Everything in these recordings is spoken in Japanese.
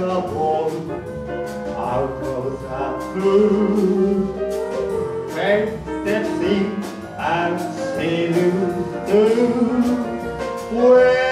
someone out of that blue. Face the seems I'm sailing through. Where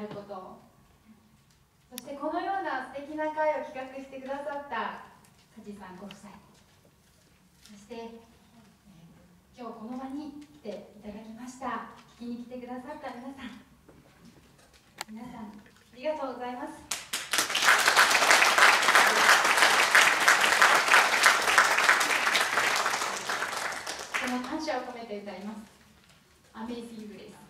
ることそしてこのような素敵な会を企画してくださった梶さんご夫妻。そして、今日この場に来ていただきました。聞きに来てくださった皆さん。皆さんありがとうございます。その感謝を込めて歌います。Amazing す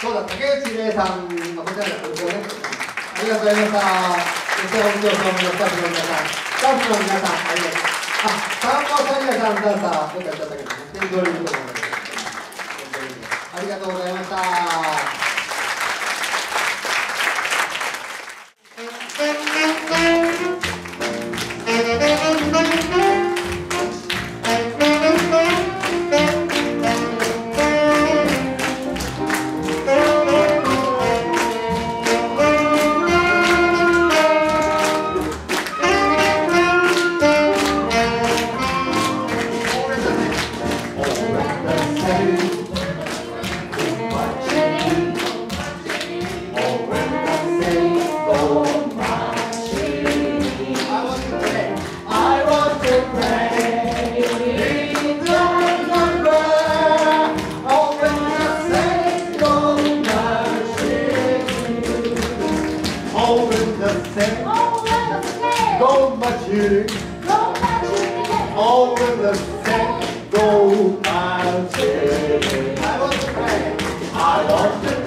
そうだ、竹内玲さん、あこちらだ、こちらね。ありがとうございました。そして本庄総務のスタッフの皆さん、スタッフの皆さん、ありがとう。あ、三毛サリアさん、ダンサー、どっか行っちゃったけど、天井にいると思います。ありがとうございました。Gold in the sand. Gold my. Gold in the sand. Gold my. I was afraid. I lost it.